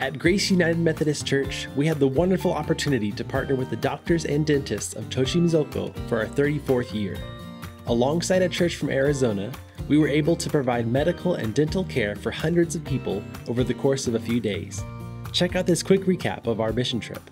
At Grace United Methodist Church, we had the wonderful opportunity to partner with the doctors and dentists of Tochimizolco for our 34th year. Alongside a church from Arizona, we were able to provide medical and dental care for hundreds of people over the course of a few days. Check out this quick recap of our mission trip.